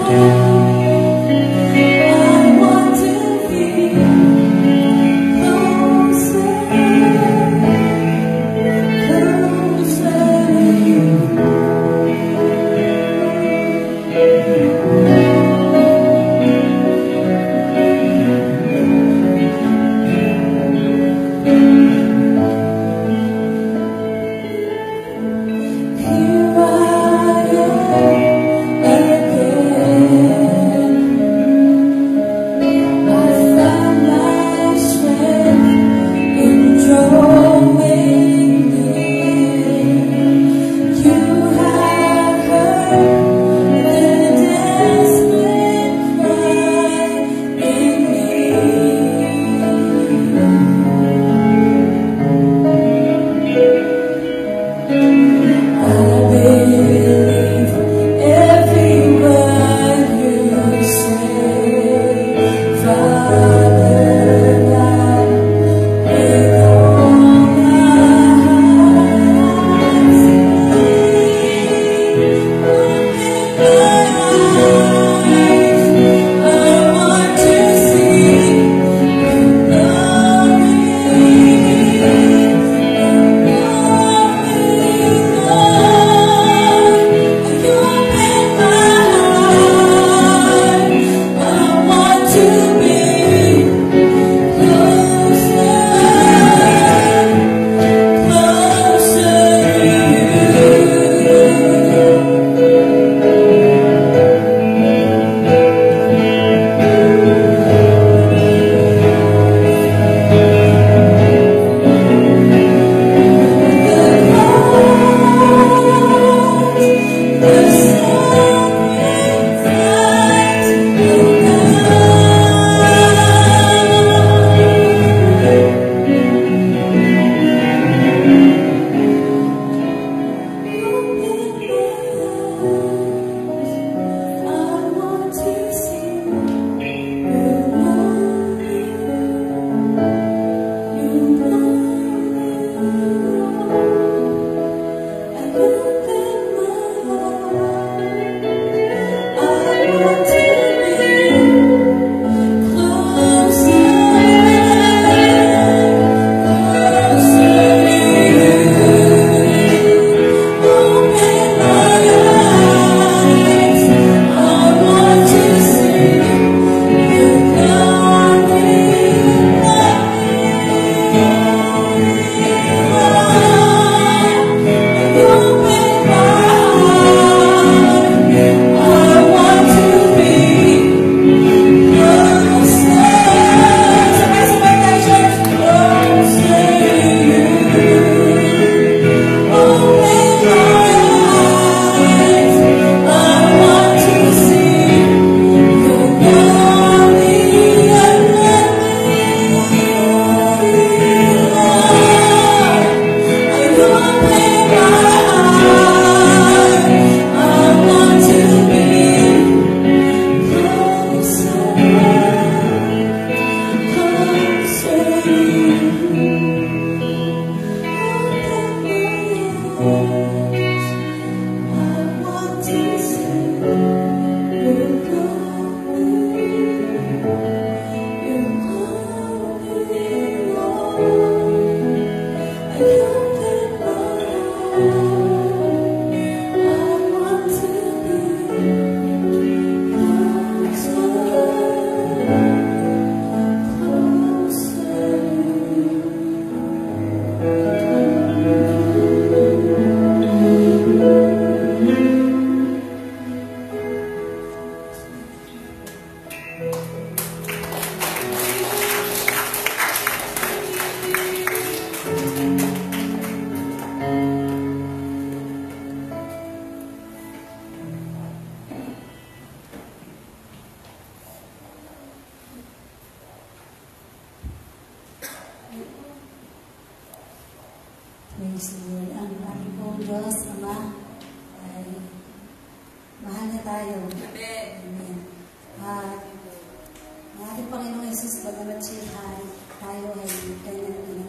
Thank. Oh. Praise the Lord. Ang ating pong Diyos, Ama, ay mahal na tayo. Amen. At ang ating Panginoong Jesus, bagamat siya ay tayo ay kanyang